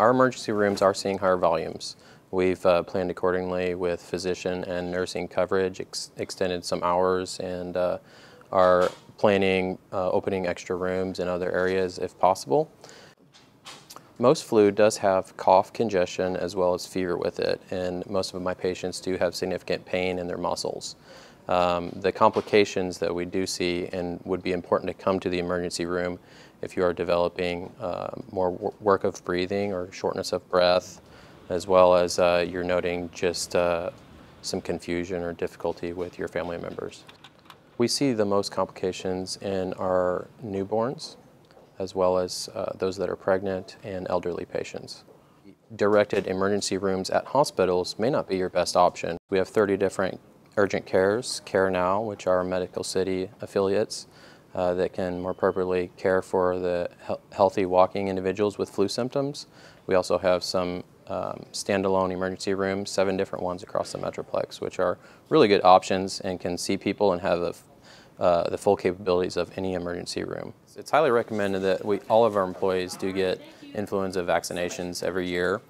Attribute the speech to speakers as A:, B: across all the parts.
A: Our emergency rooms are seeing higher volumes. We've uh, planned accordingly with physician and nursing coverage, ex extended some hours, and uh, are planning uh, opening extra rooms in other areas if possible. Most flu does have cough, congestion, as well as fever with it, and most of my patients do have significant pain in their muscles. Um, the complications that we do see and would be important to come to the emergency room if you are developing uh, more work of breathing or shortness of breath, as well as uh, you're noting just uh, some confusion or difficulty with your family members. We see the most complications in our newborns, as well as uh, those that are pregnant and elderly patients. Directed emergency rooms at hospitals may not be your best option. We have 30 different urgent cares, CareNow, which are Medical City affiliates uh, that can more appropriately care for the he healthy walking individuals with flu symptoms. We also have some um, standalone emergency rooms, seven different ones across the Metroplex, which are really good options and can see people and have the, uh, the full capabilities of any emergency room. It's highly recommended that we, all of our employees do get influenza vaccinations every year.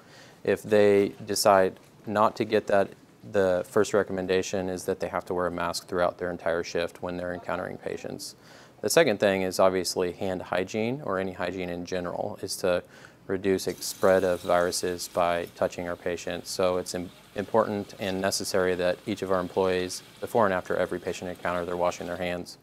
A: If they decide not to get that the first recommendation is that they have to wear a mask throughout their entire shift when they're encountering patients. The second thing is obviously hand hygiene or any hygiene in general is to reduce spread of viruses by touching our patients. So it's important and necessary that each of our employees, before and after every patient encounter, they're washing their hands.